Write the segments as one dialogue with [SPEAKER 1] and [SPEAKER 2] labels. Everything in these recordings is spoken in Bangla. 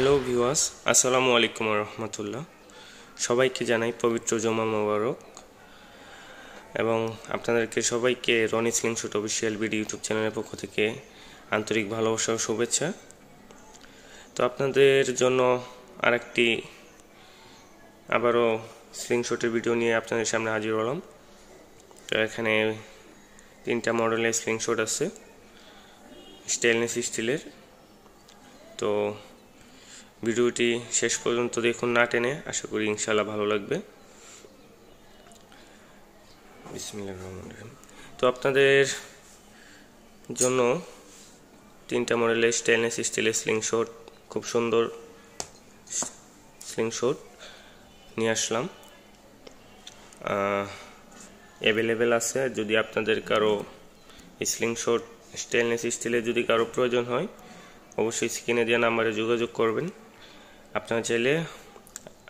[SPEAKER 1] হ্যালো ভিওয়াস আসসালামু আলাইকুম রহমতুল্লাহ সবাইকে জানাই পবিত্র জমা মোবারক। এবং আপনাদেরকে সবাইকে Roni slingshot official BD YouTube চ্যানেলের পক্ষ থেকে আন্তরিক ভালোবাসা ও শুভেচ্ছা। তো আপনাদের জন্য আরেকটি আবারও স্লিংশটের ভিডিও নিয়ে আপনাদের সামনে হাজির হলাম। তো এখানে তিনটা মডেলের স্লিংশট আছে স্টেনলেস স্টিলের। তো ভিডিওটি শেষ পর্যন্ত দেখুন না টেনে আশা করি ইনশাল্লাহ ভালো লাগবে। তো আপনাদের জন্য তিনটা মডেলের স্টেনলেস স্টিলের স্লিংশট খুব সুন্দর স্লিংশট নিয়ে আসলাম। অ্যাভেলেবেল আছে। যদি আপনাদের কারও স্লিংশট স্টেনলেস স্টিলের যদি কারও প্রয়োজন হয়, অবশ্যই স্ক্রিনে দেওয়া নাম্বারে যোগাযোগ করবেন। আপনারা চাইলে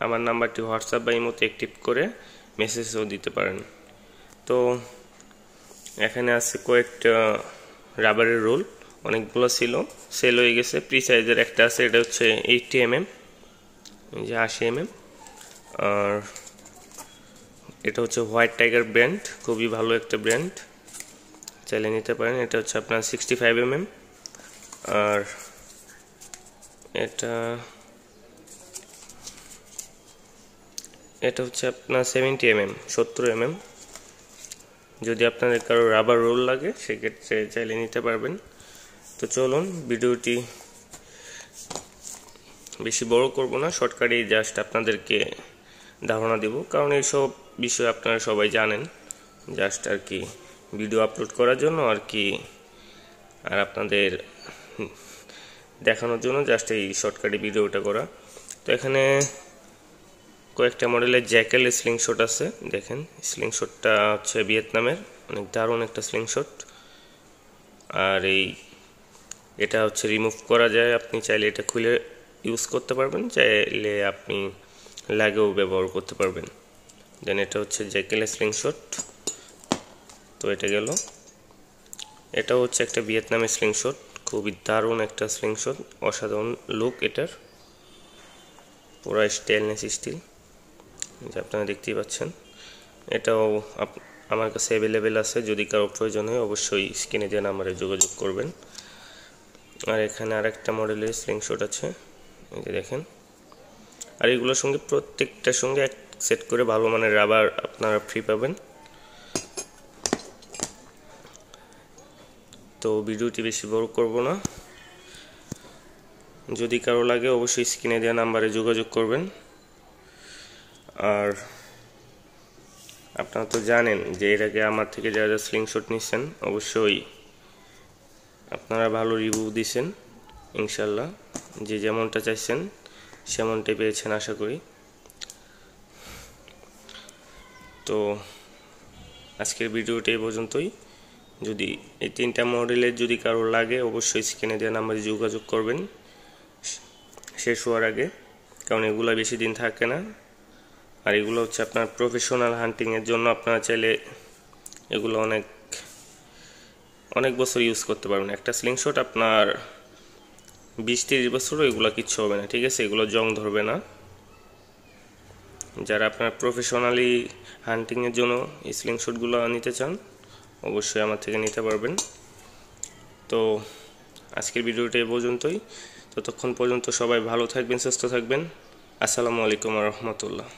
[SPEAKER 1] আমার নাম্বারটি হোয়াটসঅ্যাপ বা ইমোতে অ্যাক্টিভ করে মেসেজও দিতে পারেন। তো এখানে আছে কয়েকটা রাবারের রোল, অনেকগুলো ছিল। সেল হয়ে গেছে প্রি সাইজের একটা আছে, এটা হচ্ছে এইটটি এম এম যে আশি এম এম আর এটা হচ্ছে হোয়াইট টাইগার ব্র্যান্ড, খুবই ভালো একটা ব্র্যান্ড। চাইলে নিতে পারেন, এটা হচ্ছে আপনার সিক্সটি ফাইভ এম এম আর এটা এটা হচ্ছে আপনার সেভেন্টি এম এম সত্তর এম এম যদি আপনাদের কারও রাবার রোল লাগে, সেক্ষেত্রে চাইলে নিতে পারবেন। তো চলুন, ভিডিওটি বেশি বড় করব না শর্টকাটে জাস্ট আপনাদেরকে ধারণা দেব। কারণ এইসব বিষয় আপনারা সবাই জানেন। জাস্ট আর কি ভিডিও আপলোড করার জন্য, আর কি আর আপনাদের দেখানোর জন্য জাস্ট এই শর্টকাটে ভিডিওটা করা। তো এখানে কয়েকটা মডেলের জ্যাকেল স্লিংশট আছে, দেখেন। স্লিংশটটা হচ্ছে ভিয়েতনামের অনেক দারুণ একটা স্লিংশট আর এই, এটা হচ্ছে রিমুভ করা যায়, আপনি চাইলে এটা খুলে ইউজ করতে পারবেন, চাইলে আপনি লাগেও ব্যবহার করতে পারবেন। দেন এটা হচ্ছে জ্যাকেল স্লিংশট তো এটা গেল। এটা হচ্ছে একটা ভিয়েতনামের স্লিংশট খুবই দারুণ একটা স্লিংশট অসাধারণ লুক এটার। পুরো স্টেনলেস স্টিল যে আপনারা দেখতেই পাচ্ছেন, এটাও আমার কাছে অ্যাভেলেবেল আছে। যদি কারও প্রয়োজন হয়, অবশ্যই স্ক্রিনে দিয়ে নাম্বারে যোগাযোগ করবেন। আর এখানে আরেকটা মডেলের স্লিংশট আছে। এই যে দেখেন। আর এগুলোর সঙ্গে প্রত্যেকটার সঙ্গে এক সেট করে ভালো মানের রাবার আপনারা ফ্রি পাবেন। তো ভিডিওটি বেশি বড় করব না। যদি কারও লাগে, অবশ্যই স্ক্রিনে দেওয়া নাম্বারে যোগাযোগ করবেন। আর আপনারা তো জানেন যে এর আগে আমার থেকে যারা যারা স্লিংশট নিচ্ছেন অবশ্যই আপনারা ভালো রিভিউ দিছেন ইনশাল্লাহ যে যেমনটা চাইছেন, সেমনটাই পেয়েছেন, আশা করি। তো আজকের ভিডিওটা এই পর্যন্তই। যদি এই তিনটা মডেলের যদি কারও লাগে, অবশ্যই স্ক্রিনে দেওয়া নাম্বারে যোগাযোগ করবেন। শেষ হওয়ার আগে, কারণ এগুলো বেশি দিন থাকে না। আর এগুলো হচ্ছে আপনার প্রফেশনাল হান্টিংয়ের জন্য আপনারা চাইলে এগুলো অনেক অনেক বছর ইউজ করতে পারবেন। একটা স্লিংশট আপনার বিশ তিরিশ বছরও এগুলো কিচ্ছু হবে না, ঠিক আছে? এগুলো জং ধরবে না। যারা আপনার প্রফেশনালি হান্টিংয়ের জন্য এই স্লিংশটগুলো নিতে চান, অবশ্যই আমার থেকে নিতে পারবেন। তো আজকের ভিডিওটা এ পর্যন্তই। ততক্ষণ পর্যন্ত সবাই ভালো থাকবেন, সুস্থ থাকবেন। আসসালামু আলাইকুম রহমতুল্লাহ।